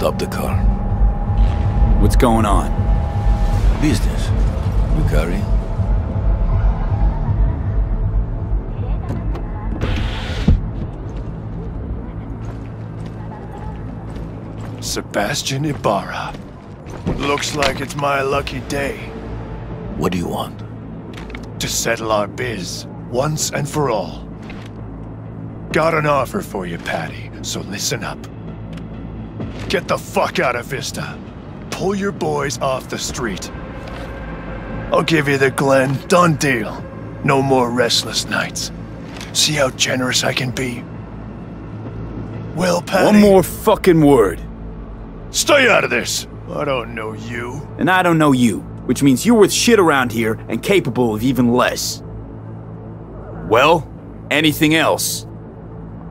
Stop the car. What's going on? Business. You carry? Sebastian Ibarra. Looks like it's my lucky day What do you want? to settle our biz once and for all. Got an offer for you, Patty, so listen up. Get the fuck out of Vista. Pull your boys off the street. I'll give you the Glen. Done deal. No more restless nights. See how generous I can be? Well, Patty... One more fucking word. Stay out of this! I don't know you. And I don't know you, which means you're worth shit around here and capable of even less. Well, anything else?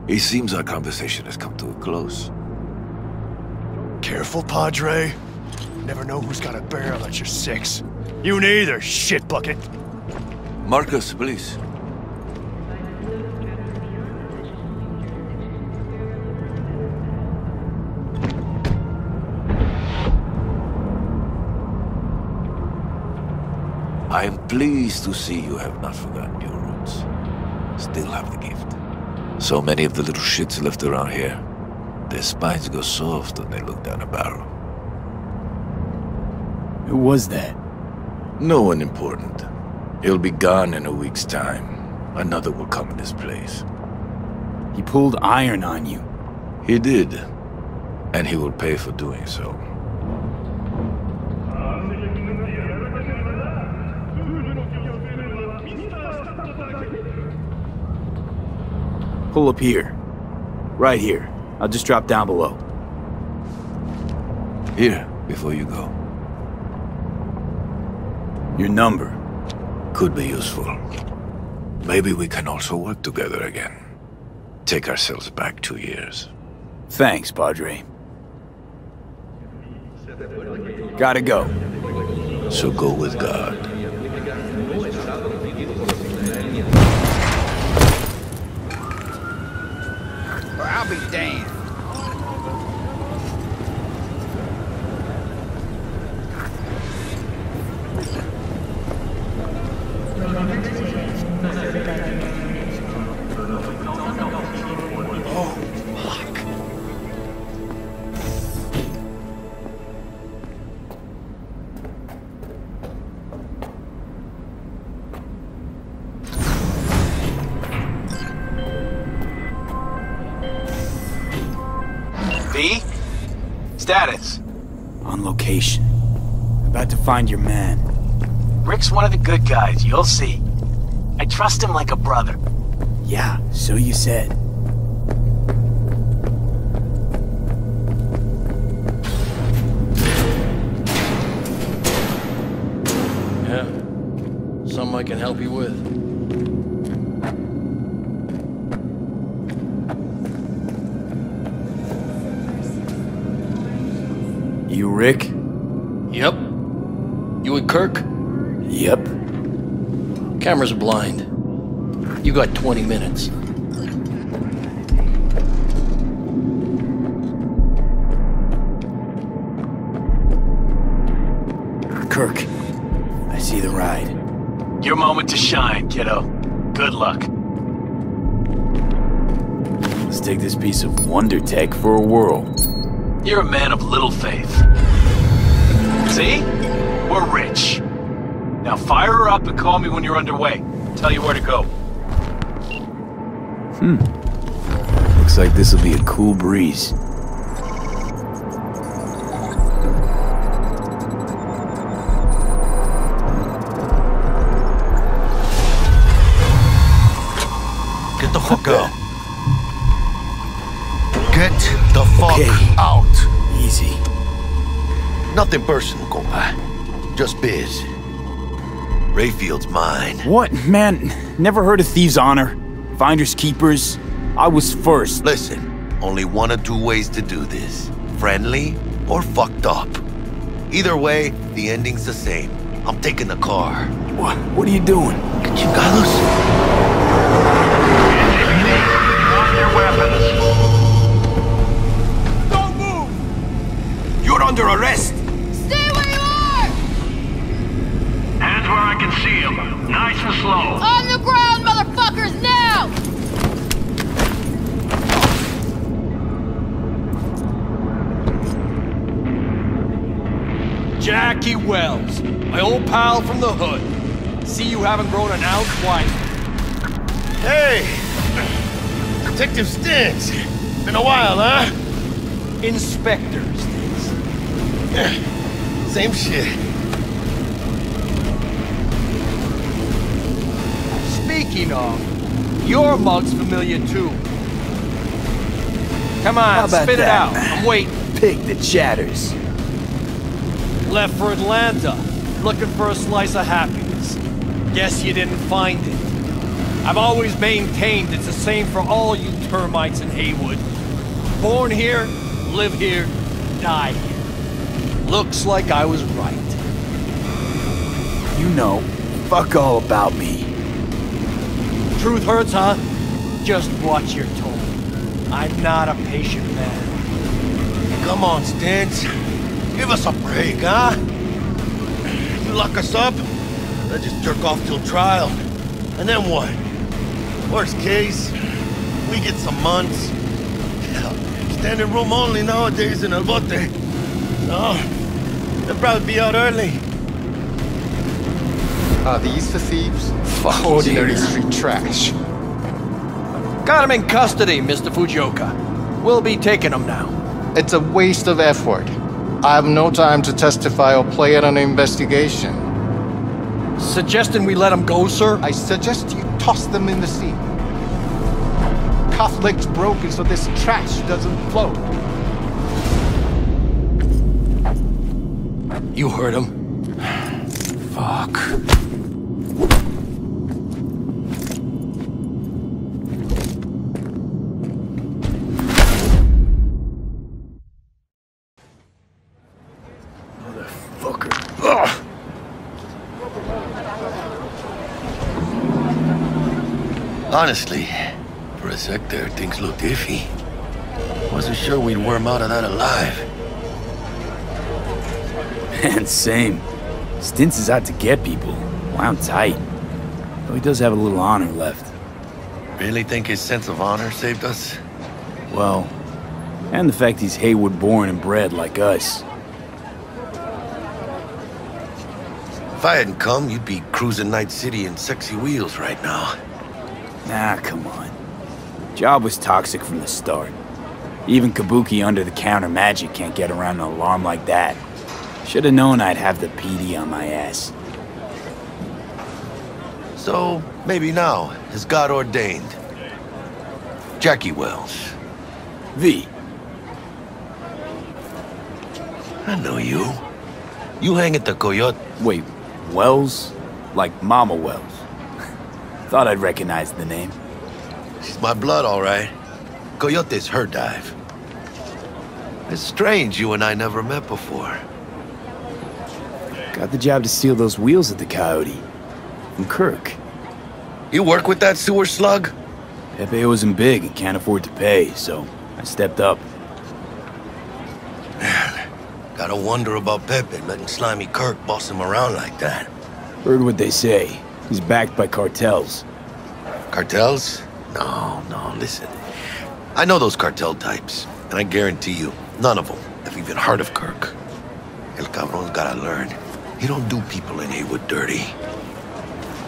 It seems our conversation has come to a close. Careful, Padre. Never know who's got a barrel at your six. You neither, shit bucket. Marcus, please. I am pleased to see you have not forgotten your roots. Still have the gift. So many of the little shits left around here. Their spines go soft when they look down a barrel. Who was that? No one important. He'll be gone in a week's time. Another will come in his place. He pulled iron on you. He did. And he will pay for doing so. Pull up here. Right here. I'll just drop down below. Here, before you go. Your number. Could be useful. Maybe we can also work together again. Take ourselves back two years. Thanks, Padre. Gotta go. So go with God. I'll be damned. V? Status. On location. About to find your man. Rick's one of the good guys, you'll see. I trust him like a brother. Yeah, so you said. Yeah. Something I can help you with. You Rick? Yep. You and Kirk? Yep. Cameras are blind. You got 20 minutes. Kirk. I see the ride. Your moment to shine, kiddo. Good luck. Let's take this piece of wonder tech for a whirl. You're a man of little faith. See? We're rich. Now fire her up and call me when you're underway. Tell you where to go. Hmm. Looks like this'll be a cool breeze. Get the fuck out. Get the fuck Okay. out. Easy. Nothing personal, compa. Just biz. Rayfield's mine. What? Man, never heard of Thieves' Honor? Finders Keepers? I was first. Listen, only one or two ways to do this. Friendly or fucked up. Either way, the ending's the same. I'm taking the car. What, what are you doing? Get under arrest. Stay where you are! Hands where I can see them. Nice and slow. On the ground, motherfuckers, now! Jackie Wells, my old pal from the hood. See you haven't grown an ounce white. Hey! Detective Stintz! Been a while, huh? Inspector Same shit. Speaking of, your mug's familiar too. Come on, spit it out. I'm waiting. Pick the chatters. Left for Atlanta, looking for a slice of happiness. Guess you didn't find it. I've always maintained it's the same for all you termites in Heywood. Born here, live here, die here. Looks like I was right. You know, fuck all about me. Truth hurts, huh? Just watch your tone. I'm not a patient man. Come on, Stintz. Give us a break, huh? You lock us up, let's just jerk off till trial. And then what? Worst case, we get some months. Standing room only nowadays in El Bote. No, they'll probably be out early. Are these the thieves? Fuck, Ordinary street trash. Got him in custody, Mr. Fujioka. We'll be taking him now. It's a waste of effort. I have no time to testify or play at an investigation. Suggesting we let him go, sir? I suggest you toss them in the sea. Cuff leg's broken so this trash doesn't float. You heard him. Fuck. Motherfucker. Ugh. Honestly, for a sec there, things looked iffy. Wasn't sure we'd worm out of that alive. Man, same. Stintz is out to get people. Wound tight. Though he does have a little honor left. Really think his sense of honor saved us? Well, and the fact he's Heywood born and bred like us. If I hadn't come, you'd be cruising Night City in sexy wheels right now. Nah, come on. Job was toxic from the start. Even Kabuki under the counter magic can't get around an alarm like that. Should have known I'd have the PD on my ass. So, maybe now, as God ordained. Jackie Wells. V, I know you. You hang at the Coyote. wait, Wells? Like Mama Wells. Thought I'd recognize the name. She's my blood, all right. Coyote's her dive. It's strange you and I never met before. Got the job to steal those wheels at the Coyote. From Kirk. You work with that sewer slug? Pepe him big and can't afford to pay, so I stepped up. Gotta wonder about Pepe letting Slimy Kirk boss him around like that. Heard what they say. He's backed by cartels. Cartels? No, no, listen. I know those cartel types, and I guarantee you, none of them have even heard of Kirk. El Cabron's gotta learn. He don't do people in Heywood dirty.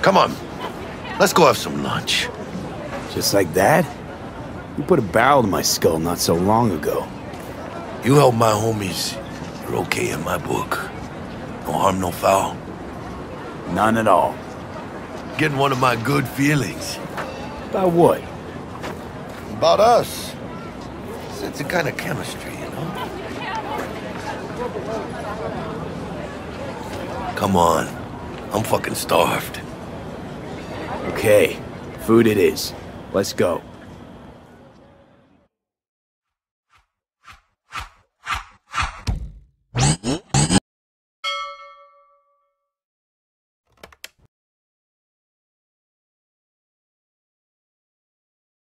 Come on, let's go have some lunch. Just like that? You put a barrel to my skull not so long ago. You help my homies, you're okay in my book. No harm, no foul. None at all. Getting one of my good feelings. About what? About us. It's a kind of chemistry, you know? Come on. I'm fucking starved. Okay, food it is. Let's go.